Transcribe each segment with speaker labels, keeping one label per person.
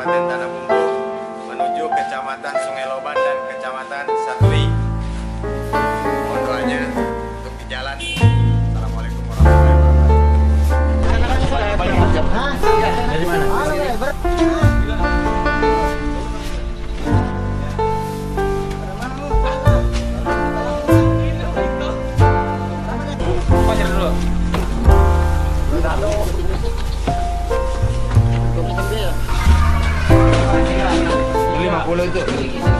Speaker 1: Kabupaten Tanah Bumbu menuju Kecamatan Sungai Loban dan Kecamatan Satui. Mohon doanya untuk di jalan. Assalamualaikum warahmatullahi wabarakatuh.
Speaker 2: Dari mana?
Speaker 1: 过来这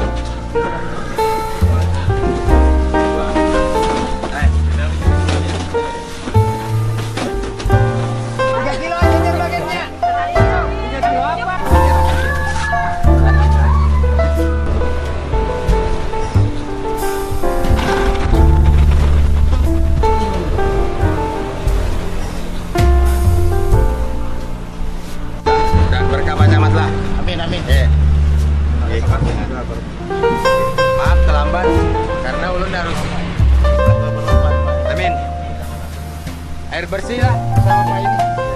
Speaker 1: Air bersih lah sama ini.